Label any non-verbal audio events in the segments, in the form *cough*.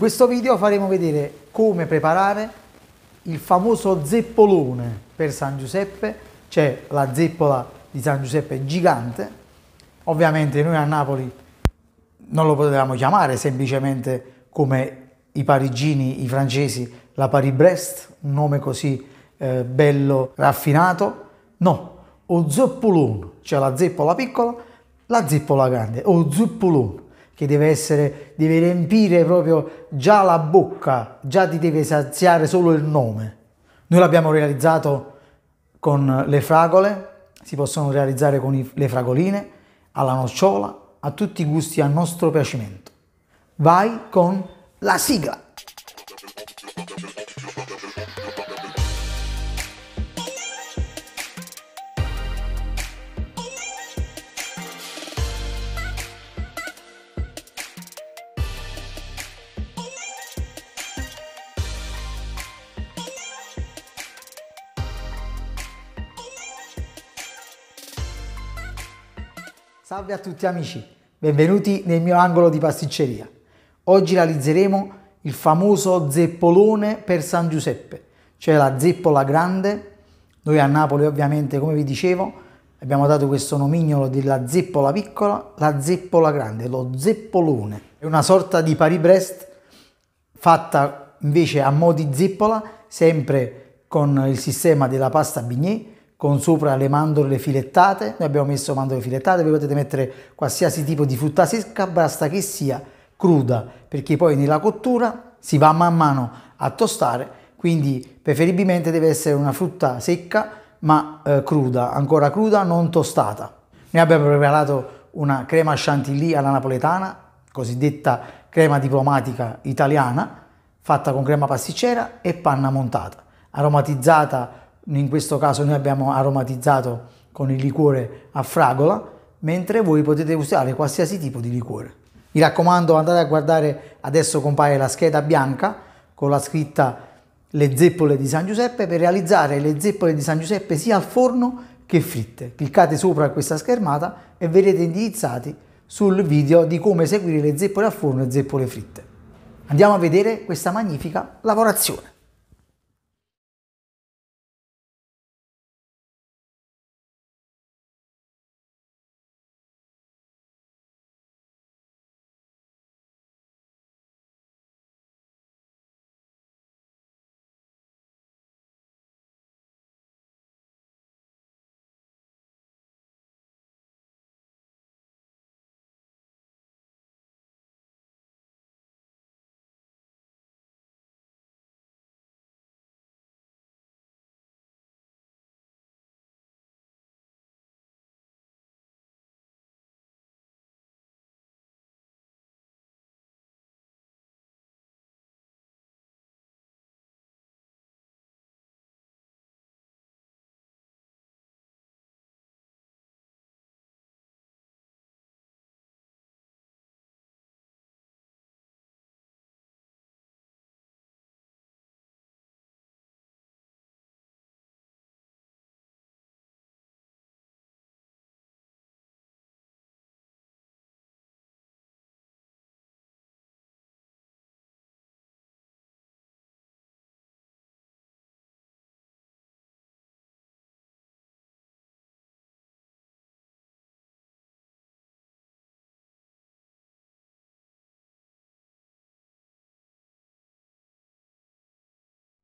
questo video faremo vedere come preparare il famoso zeppolone per San Giuseppe, cioè la zeppola di San Giuseppe gigante. Ovviamente noi a Napoli non lo potevamo chiamare semplicemente come i parigini, i francesi, la Paris-Brest, un nome così eh, bello, raffinato. No, o zeppolone, cioè la zeppola piccola, la zeppola grande, o zeppolone che deve essere, deve riempire proprio già la bocca, già ti deve saziare solo il nome. Noi l'abbiamo realizzato con le fragole, si possono realizzare con i, le fragoline, alla nocciola, a tutti i gusti a nostro piacimento. Vai con la sigla! Salve a tutti amici, benvenuti nel mio angolo di pasticceria. Oggi realizzeremo il famoso zeppolone per San Giuseppe, cioè la zeppola grande. Noi a Napoli ovviamente, come vi dicevo, abbiamo dato questo nomignolo della zeppola piccola, la zeppola grande, lo zeppolone. È una sorta di Paris-Brest fatta invece a mo' di zeppola, sempre con il sistema della pasta bignè con sopra le mandorle filettate, noi abbiamo messo mandorle filettate, voi potete mettere qualsiasi tipo di frutta secca, basta che sia cruda, perché poi nella cottura si va man mano a tostare, quindi preferibilmente deve essere una frutta secca ma eh, cruda, ancora cruda, non tostata. Noi abbiamo preparato una crema chantilly alla napoletana, cosiddetta crema diplomatica italiana, fatta con crema pasticcera e panna montata, aromatizzata in questo caso noi abbiamo aromatizzato con il liquore a fragola, mentre voi potete usare qualsiasi tipo di liquore. Mi raccomando andate a guardare, adesso compare la scheda bianca con la scritta le zeppole di San Giuseppe per realizzare le zeppole di San Giuseppe sia al forno che fritte. Cliccate sopra questa schermata e verrete indirizzati sul video di come eseguire le zeppole al forno e zeppole fritte. Andiamo a vedere questa magnifica lavorazione.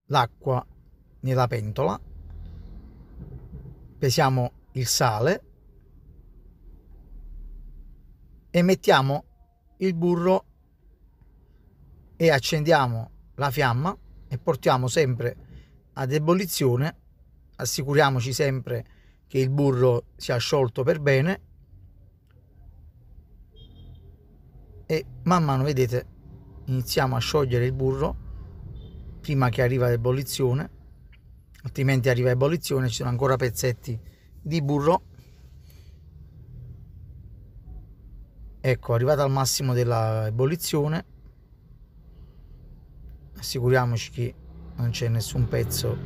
L'acqua nella pentola, pesiamo il sale e mettiamo il burro e accendiamo la fiamma e portiamo sempre ad ebollizione assicuriamoci sempre che il burro sia sciolto per bene. E man mano vedete iniziamo a sciogliere il burro prima che arriva l'ebollizione altrimenti arriva l'ebollizione ci sono ancora pezzetti di burro. Ecco arrivata al massimo della ebollizione assicuriamoci che non c'è nessun pezzo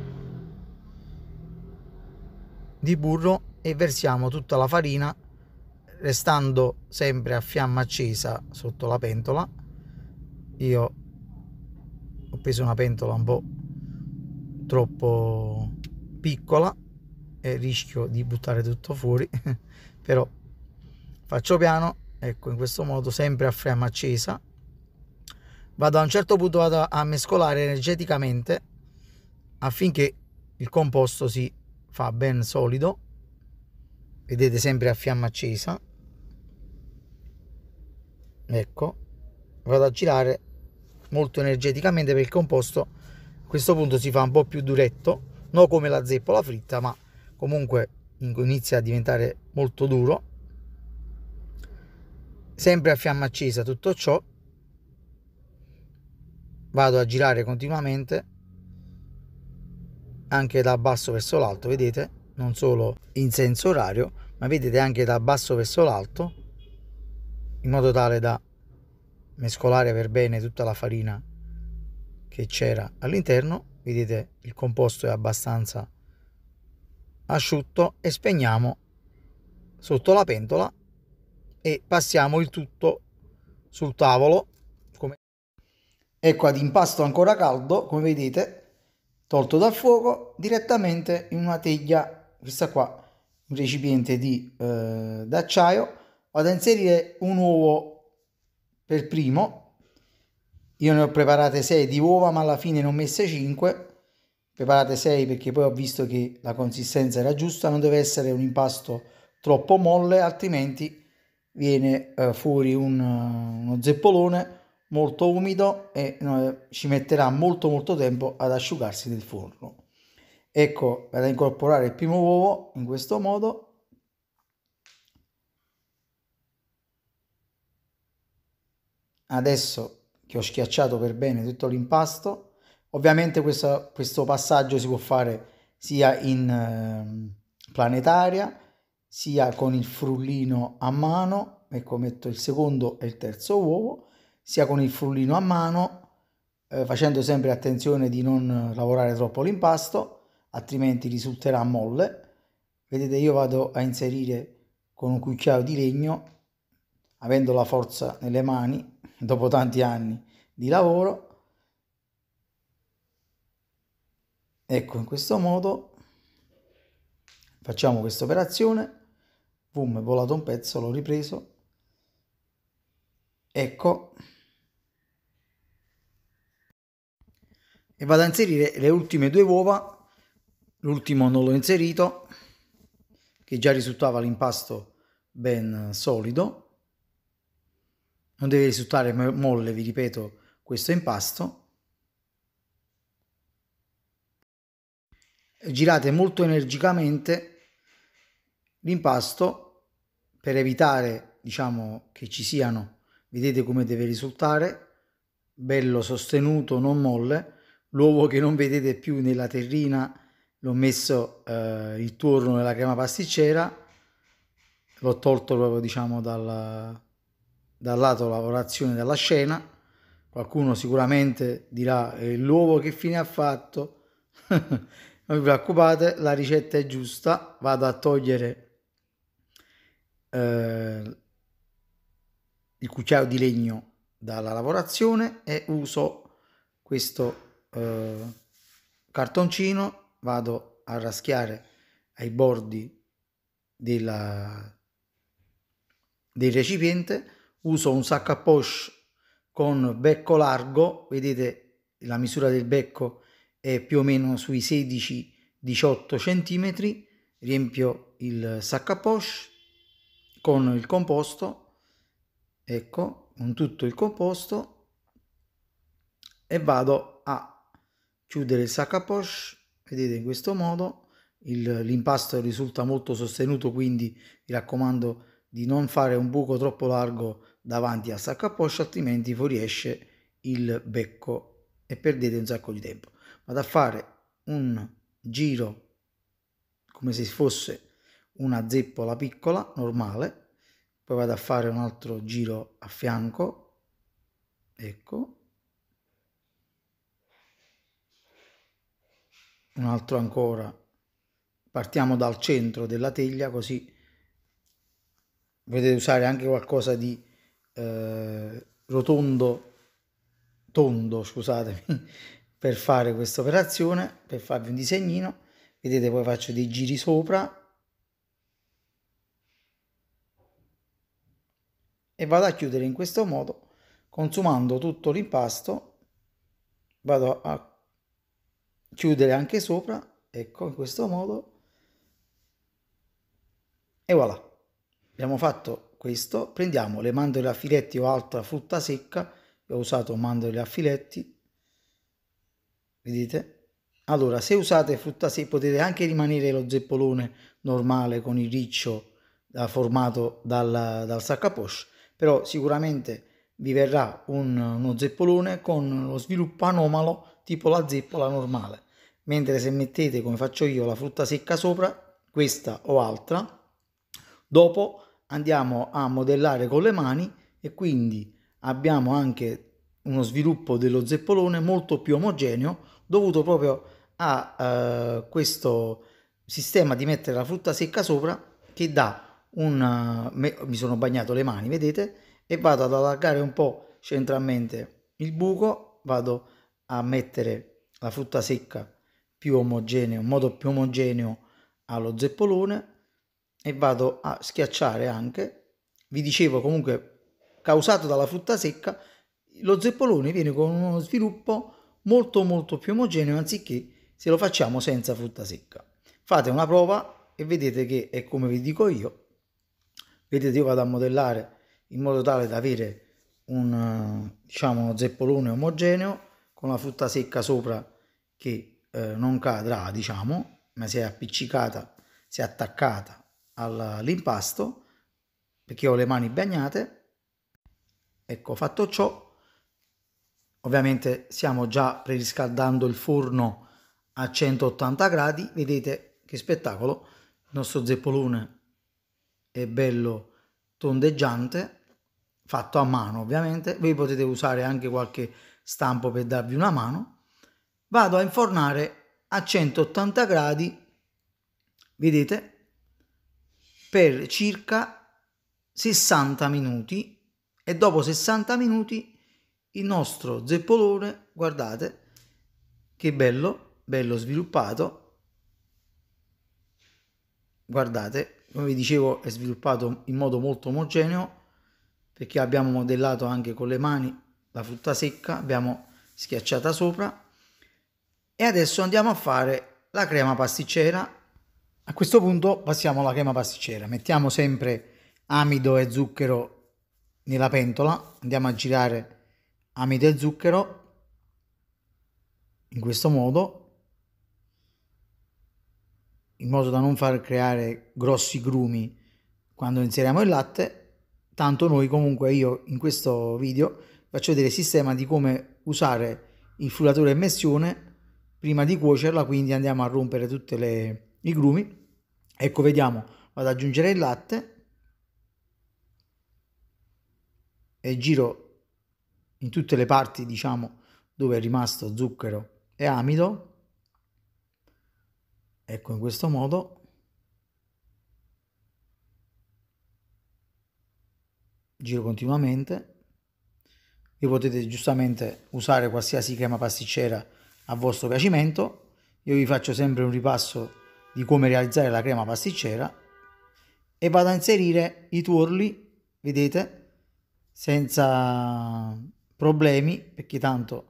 di burro e versiamo tutta la farina restando sempre a fiamma accesa sotto la pentola. Io preso una pentola un po' troppo piccola e rischio di buttare tutto fuori *laughs* però faccio piano ecco in questo modo sempre a fiamma accesa. Vado a un certo punto vado a mescolare energeticamente affinché il composto si fa ben solido. Vedete sempre a fiamma accesa. Ecco vado a girare molto energeticamente perché il composto a questo punto si fa un po' più duretto non come la zeppola fritta ma comunque inizia a diventare molto duro. Sempre a fiamma accesa tutto ciò. Vado a girare continuamente anche da basso verso l'alto vedete? Non solo in senso orario ma vedete anche da basso verso l'alto in modo tale da mescolare per bene tutta la farina che c'era all'interno vedete il composto è abbastanza asciutto e spegniamo sotto la pentola e passiamo il tutto sul tavolo. Come... ecco ad impasto ancora caldo come vedete tolto dal fuoco direttamente in una teglia questa qua un recipiente di eh, d'acciaio. Vado a inserire un uovo per primo io ne ho preparate 6 di uova ma alla fine ne ho messe 5 preparate 6 perché poi ho visto che la consistenza era giusta non deve essere un impasto troppo molle altrimenti viene eh, fuori un, uno zeppolone molto umido e eh, ci metterà molto molto tempo ad asciugarsi nel forno. Ecco vado a incorporare il primo uovo in questo modo adesso che ho schiacciato per bene tutto l'impasto ovviamente questo, questo passaggio si può fare sia in eh, planetaria sia con il frullino a mano, ecco metto il secondo e il terzo uovo, sia con il frullino a mano, eh, facendo sempre attenzione di non lavorare troppo l'impasto, altrimenti risulterà molle. Vedete io vado a inserire con un cucchiaio di legno, avendo la forza nelle mani, dopo tanti anni di lavoro, ecco in questo modo facciamo questa operazione boom è volato un pezzo l'ho ripreso ecco e vado a inserire le ultime due uova l'ultimo non l'ho inserito che già risultava l'impasto ben solido non deve risultare molle vi ripeto questo impasto. Girate molto energicamente l'impasto per evitare diciamo che ci siano vedete come deve risultare bello sostenuto non molle. L'uovo che non vedete più nella terrina l'ho messo eh, il tuorno nella crema pasticcera l'ho tolto proprio diciamo dal, dal lato lavorazione della scena. Qualcuno sicuramente dirà l'uovo che fine ha fatto? *laughs* Non vi preoccupate la ricetta è giusta. Vado a togliere eh, il cucchiaio di legno dalla lavorazione e uso questo eh, cartoncino. Vado a raschiare ai bordi della, del recipiente uso un sacco a poche con becco largo. Vedete la misura del becco è più o meno sui 16-18 centimetri. Riempio il sacco a poche con il composto, ecco, con tutto il composto. E vado a chiudere il sac à poche, vedete in questo modo l'impasto risulta molto sostenuto quindi vi raccomando di non fare un buco troppo largo davanti al sac à poche altrimenti fuoriesce il becco e perdete un sacco di tempo. Vado a fare un giro come se fosse una zeppola piccola normale poi vado a fare un altro giro a fianco ecco. Un altro ancora. Partiamo dal centro della teglia così potete usare anche qualcosa di eh, rotondo tondo, scusatemi, *laughs* per fare questa operazione, per farvi un disegnino. Vedete, poi faccio dei giri sopra. E vado a chiudere in questo modo, consumando tutto l'impasto, vado a chiudere anche sopra, ecco, in questo modo, e voilà, abbiamo fatto questo, prendiamo le mandorle a filetti o altra frutta secca, ho usato mandorle a filetti, vedete? Allora, se usate frutta secca potete anche rimanere lo zeppolone normale con il riccio formato dal, dal sac a poche, però sicuramente vi verrà un, uno zeppolone con lo sviluppo anomalo tipo la zeppola normale, mentre se mettete come faccio io la frutta secca sopra, questa o altra, dopo andiamo a modellare con le mani e quindi abbiamo anche uno sviluppo dello zeppolone molto più omogeneo dovuto proprio a uh, questo sistema di mettere la frutta secca sopra che dà un me, mi sono bagnato le mani vedete? E vado ad allargare un po' centralmente il buco vado a mettere la frutta secca più omogenea in modo più omogeneo allo zeppolone e vado a schiacciare anche vi dicevo comunque causato dalla frutta secca lo zeppolone viene con uno sviluppo molto molto più omogeneo anziché se lo facciamo senza frutta secca. Fate una prova e vedete che è come vi dico io. Vedete io vado a modellare in modo tale da avere un diciamo uno zeppolone omogeneo con la frutta secca sopra che eh, non cadrà diciamo ma si è appiccicata si è attaccata all'impasto perché ho le mani bagnate ecco fatto ciò Ovviamente stiamo già preriscaldando il forno a 180 gradi, vedete che spettacolo, il nostro zeppolone è bello tondeggiante, fatto a mano ovviamente, voi potete usare anche qualche stampo per darvi una mano. Vado a infornare a 180 gradi, vedete, per circa 60 minuti e dopo 60 minuti il nostro zeppolone, guardate che bello, bello sviluppato. Guardate, come vi dicevo, è sviluppato in modo molto omogeneo perché abbiamo modellato anche con le mani la frutta secca, abbiamo schiacciata sopra e adesso andiamo a fare la crema pasticcera. A questo punto passiamo alla crema pasticcera. Mettiamo sempre amido e zucchero nella pentola, andiamo a girare amido e zucchero in questo modo in modo da non far creare grossi grumi quando inseriamo il latte. Tanto noi comunque io in questo video faccio vedere il sistema di come usare il frullatore a immersione prima di cuocerla quindi andiamo a rompere tutti i grumi ecco vediamo. Vado ad aggiungere il latte. E giro in tutte le parti diciamo dove è rimasto zucchero e amido. Ecco in questo modo. Giro continuamente. Voi potete giustamente usare qualsiasi crema pasticcera a vostro piacimento. Io vi faccio sempre un ripasso di come realizzare la crema pasticcera e vado a inserire i tuorli vedete? Senza problemi perché tanto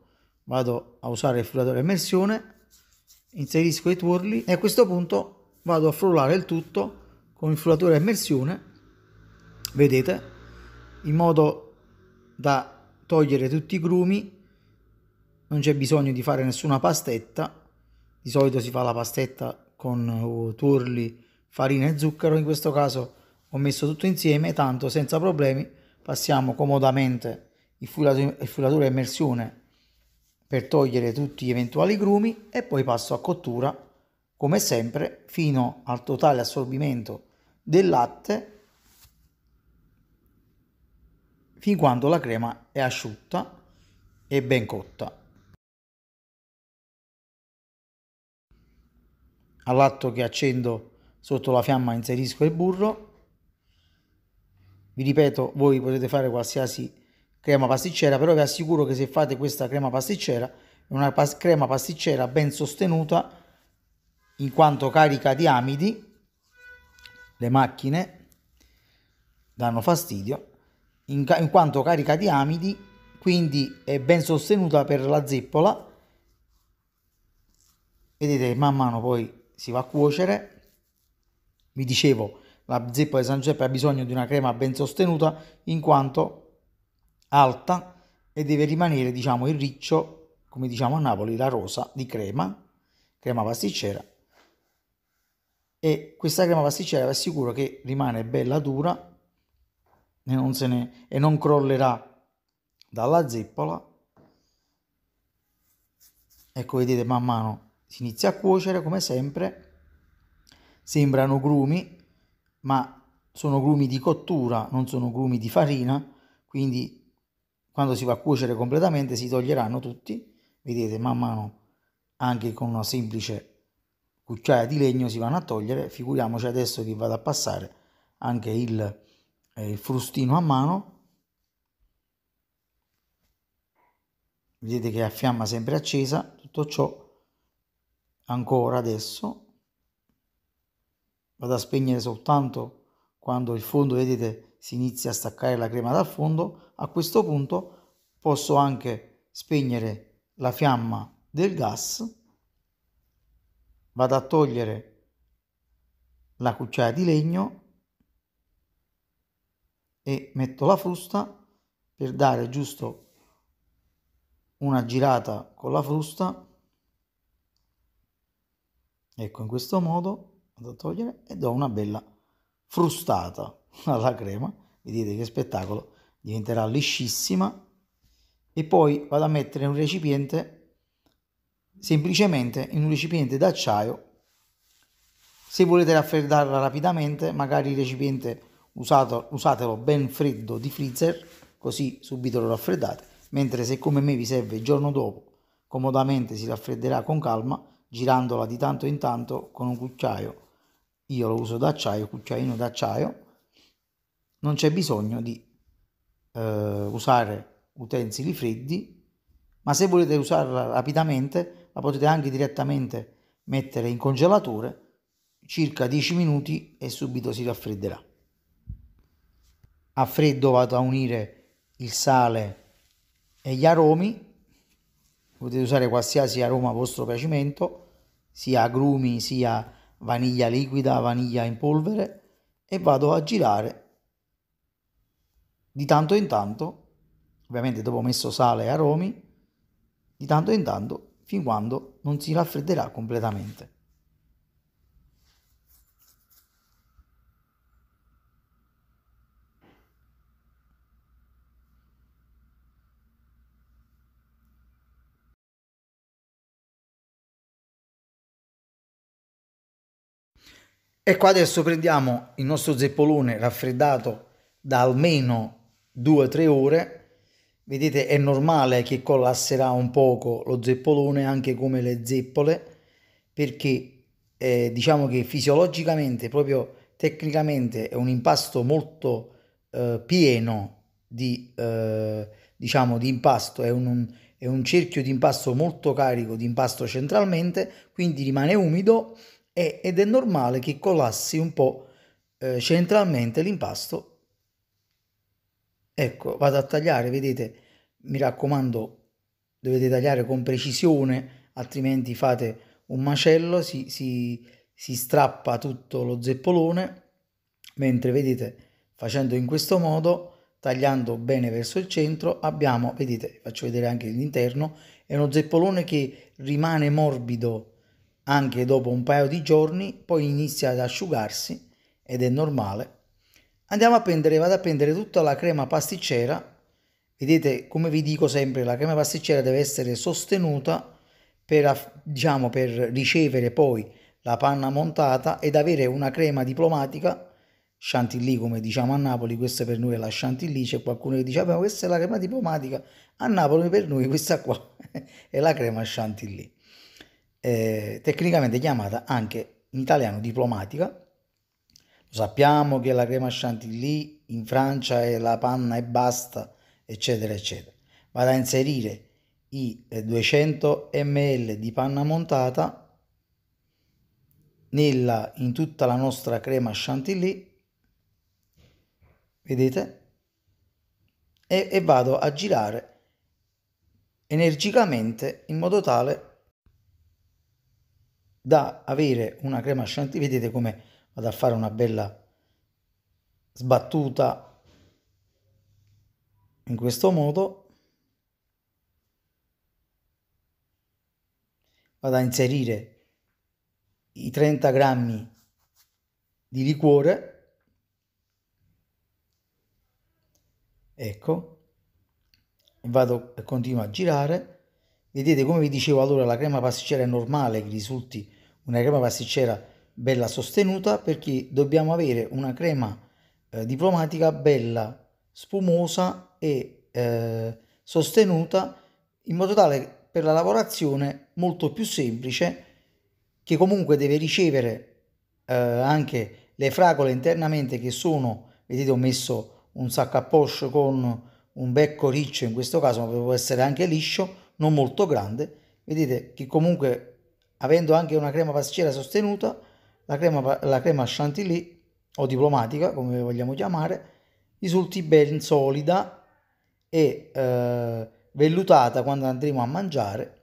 vado a usare il frullatore a immersione inserisco i tuorli e a questo punto vado a frullare il tutto con il frullatore a immersione vedete? In modo da togliere tutti i grumi non c'è bisogno di fare nessuna pastetta di solito si fa la pastetta con uh, tuorli farina e zucchero in questo caso ho messo tutto insieme tanto senza problemi passiamo comodamente il frullatore a immersione per togliere tutti gli eventuali grumi e poi passo a cottura come sempre fino al totale assorbimento del latte fin quando la crema è asciutta e ben cotta. All'atto che accendo sotto la fiamma inserisco il burro. Vi ripeto, voi potete fare qualsiasi crema pasticcera, però vi assicuro che se fate questa crema pasticcera è una pas- crema pasticcera ben sostenuta in quanto carica di amidi, le macchine danno fastidio, in, ca- in quanto carica di amidi, quindi è ben sostenuta per la zeppola. Vedete, man mano poi si va a cuocere. Vi dicevo, la zeppola di San Giuseppe ha bisogno di una crema ben sostenuta in quanto alta e deve rimanere, diciamo, il riccio, come diciamo a Napoli, la rosa di crema, crema pasticcera. E questa crema pasticcera vi assicuro che rimane bella dura e non, se ne, e non crollerà dalla zeppola. Ecco, vedete, man mano si inizia a cuocere come sempre. Sembrano grumi, ma sono grumi di cottura, non sono grumi di farina, quindi quando si va a cuocere completamente si toglieranno tutti, vedete man mano anche con una semplice cucciaia di legno si vanno a togliere, figuriamoci adesso che vado a passare anche il, eh, il frustino a mano, vedete che è a fiamma sempre accesa, tutto ciò ancora adesso. Vado a spegnere soltanto quando il fondo vedete si inizia a staccare la crema dal fondo, a questo punto posso anche spegnere la fiamma del gas, vado a togliere la cucciaia di legno e metto la frusta per dare giusto una girata con la frusta ecco in questo modo vado a togliere e do una bella frustata *laughs* alla crema, vedete che spettacolo, diventerà liscissima. E poi vado a mettere in un recipiente, semplicemente in un recipiente d'acciaio. Se volete raffreddarla rapidamente, magari il recipiente usato, usatelo ben freddo di freezer, così subito lo raffreddate, mentre se come me vi serve il giorno dopo, comodamente si raffredderà con calma, girandola di tanto in tanto con un cucciaio. Io lo uso d'acciaio, cucciaino d'acciaio, non c'è bisogno di eh, usare utensili freddi, ma se volete usarla rapidamente la potete anche direttamente mettere in congelatore circa 10 minuti e subito si raffredderà. A freddo vado a unire il sale e gli aromi, potete usare qualsiasi aroma a vostro piacimento, sia agrumi sia vaniglia liquida, vaniglia in polvere e vado a girare di tanto in tanto, ovviamente dopo messo sale e aromi, di tanto in tanto fin quando non si raffredderà completamente. Ecco adesso prendiamo il nostro zeppolone raffreddato da almeno 2-3 ore, vedete è normale che collasserà un poco lo zeppolone anche come le zeppole perché eh, diciamo che fisiologicamente, proprio tecnicamente è un impasto molto eh, pieno di, eh, diciamo, di impasto, è un, è un cerchio di impasto molto carico di impasto centralmente, quindi rimane umido. e, ed è normale che collassi un po' eh, centralmente l'impasto. Ecco, vado a tagliare, vedete, mi raccomando, dovete tagliare con precisione, altrimenti fate un macello, si, si, si strappa tutto lo zeppolone, mentre vedete, facendo in questo modo, tagliando bene verso il centro, abbiamo, vedete, faccio vedere anche l'interno, è uno zeppolone che rimane morbido anche dopo un paio di giorni, poi inizia ad asciugarsi ed è normale Andiamo a prendere, vado a prendere tutta la crema pasticcera. Vedete, come vi dico sempre, la crema pasticcera deve essere sostenuta per, diciamo, per ricevere poi la panna montata ed avere una crema diplomatica chantilly come diciamo a Napoli questa per noi è la chantilly c'è qualcuno che dice ma questa è la crema diplomatica a Napoli per noi questa qua *laughs* è la crema chantilly eh, tecnicamente chiamata anche in italiano diplomatica. Sappiamo che la crema chantilly in Francia è la panna e basta, eccetera eccetera. Vado a inserire i 200 eh, ml di panna montata nella, in tutta la nostra crema chantilly vedete? E, e vado a girare energicamente in modo tale da avere una crema chantilly vedete come vado a fare una bella sbattuta in questo modo. Vado a inserire i 30 grammi di liquore. Ecco. Vado e continuo a girare vedete come vi dicevo allora la crema pasticcera è normale che risulti una crema pasticcera bella sostenuta perché dobbiamo avere una crema eh, diplomatica bella spumosa e eh, sostenuta in modo tale per la lavorazione molto più semplice che comunque deve ricevere eh, anche le fragole internamente che sono, vedete ho messo un sacco a poche con un becco riccio in questo caso, ma può essere anche liscio, non molto grande, vedete che comunque avendo anche una crema pasticcera sostenuta, la crema, la crema chantilly o diplomatica, come vogliamo chiamare, risulti ben solida e eh, vellutata quando andremo a mangiare.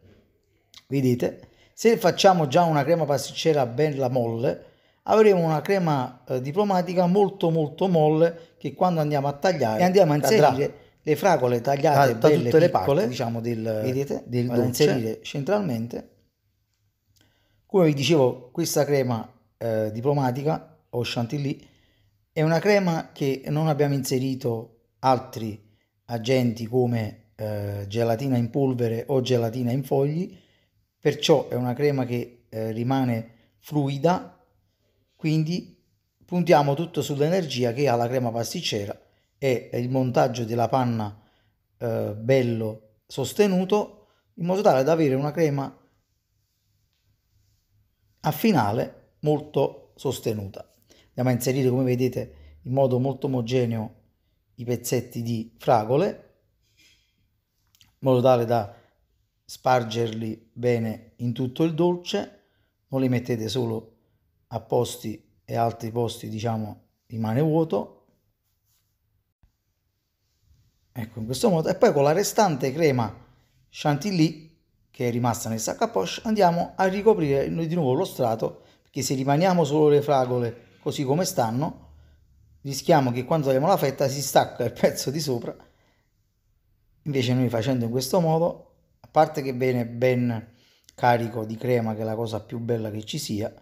Vedete, se facciamo già una crema pasticcera bella molle, avremo una crema eh, diplomatica molto molto molle che quando andiamo a tagliare e andiamo a inserire le fragole tagliate da, da belle tutte le piccole, parti, diciamo del, vedete, del dolce, inserire centralmente. Come vi dicevo, questa crema eh, diplomatica o chantilly è una crema che non abbiamo inserito altri agenti come eh, gelatina in polvere o gelatina in fogli, perciò è una crema che eh, rimane fluida, quindi puntiamo tutto sull'energia che ha la crema pasticcera e il montaggio della panna eh, bello sostenuto in modo tale da avere una crema a finale molto sostenuta. Andiamo a inserire come vedete in modo molto omogeneo i pezzetti di fragole in modo tale da spargerli bene in tutto il dolce, non li mettete solo a posti e altri posti diciamo rimane vuoto. Ecco in questo modo. E poi con la restante crema chantilly che è rimasta nel sac à poche andiamo a ricoprire di nuovo lo strato perché se rimaniamo solo le fragole così come stanno rischiamo che quando togliamo la fetta si stacca il pezzo di sopra. Invece noi facendo in questo modo, a parte che viene ben carico di crema, che è la cosa più bella che ci sia,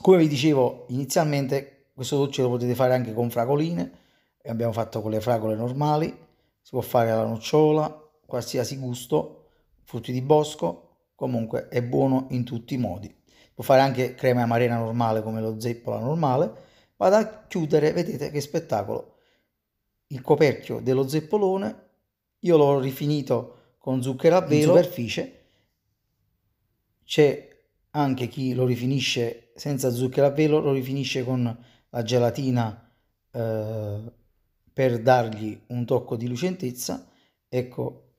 come vi dicevo inizialmente, questo dolce lo potete fare anche con fragoline, abbiamo fatto con le fragole normali, si può fare alla nocciola, qualsiasi gusto, frutti di bosco, comunque è buono in tutti i modi. Si può fare anche crema amarena normale come lo zeppola normale, vado a chiudere, vedete che spettacolo. Il coperchio dello zeppolone, io l'ho rifinito con zucchero a velo. in superficie, c'è anche chi lo rifinisce senza zucchero a velo, lo rifinisce con la gelatina eh, per dargli un tocco di lucentezza. Ecco,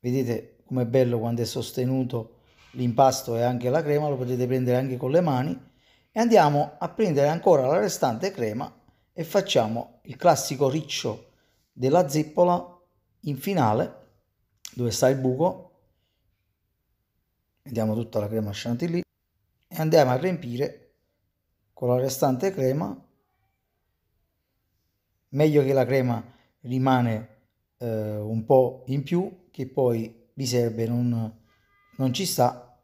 vedete com'è bello quando è sostenuto l'impasto e anche la crema, lo potete prendere anche con le mani e andiamo a prendere ancora la restante crema e facciamo il classico riccio della zeppola in finale dove sta il buco mettiamo tutta la crema chantilly e andiamo a riempire con la restante crema meglio che la crema rimane eh, un po' in più che poi vi serve non, non ci sta.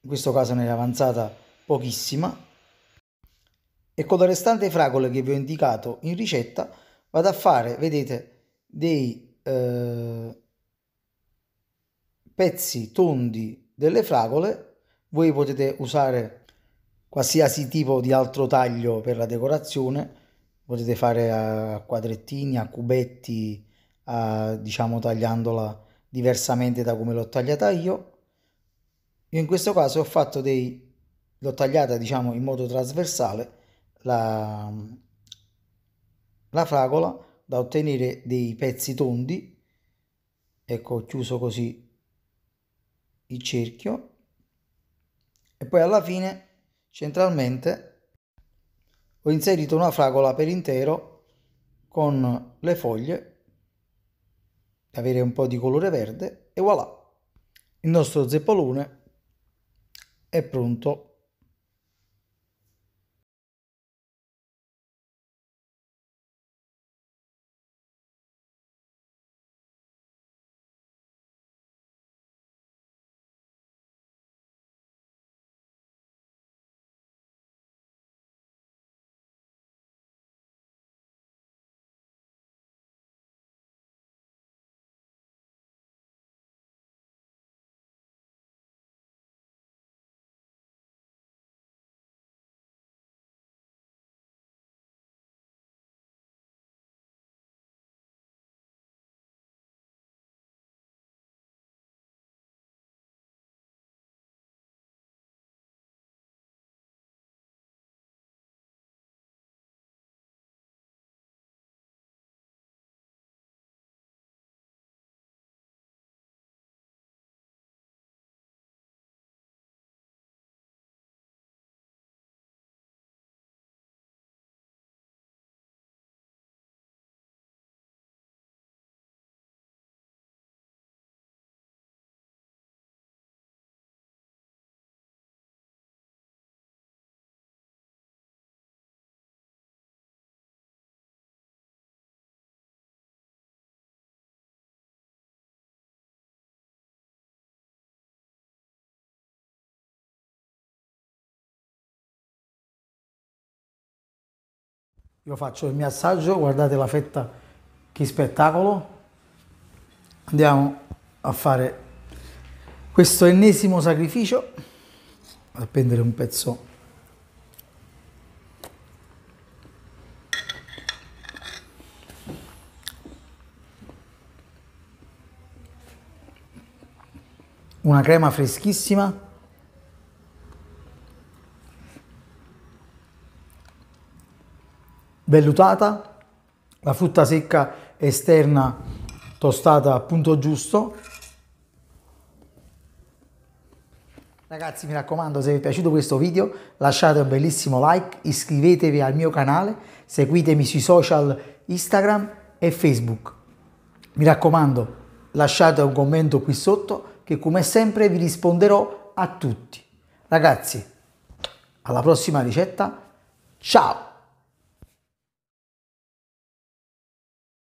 In questo caso ne è avanzata pochissima. E con le restanti fragole che vi ho indicato in ricetta vado a fare, vedete, dei eh, pezzi tondi delle fragole. Voi potete usare qualsiasi tipo di altro taglio per la decorazione, potete fare a quadrettini, a cubetti, a, diciamo tagliandola diversamente da come l'ho tagliata io. Io in questo caso ho fatto dei, l'ho tagliata diciamo in modo trasversale la, la fragola da ottenere dei pezzi tondi ecco ho chiuso così il cerchio e poi alla fine centralmente ho inserito una fragola per intero con le foglie avere un po' di colore verde e voilà. Il nostro zeppolone è pronto Io faccio il mio assaggio, guardate la fetta, che spettacolo. Andiamo a fare questo ennesimo sacrificio. Vado a prendere un pezzo una crema freschissima vellutata, la frutta secca esterna tostata a punto giusto. Ragazzi mi raccomando se vi è piaciuto questo video lasciate un bellissimo like, iscrivetevi al mio canale, seguitemi sui social Instagram e Facebook. Mi raccomando lasciate un commento qui sotto che come sempre vi risponderò a tutti. Ragazzi, alla prossima ricetta, ciao!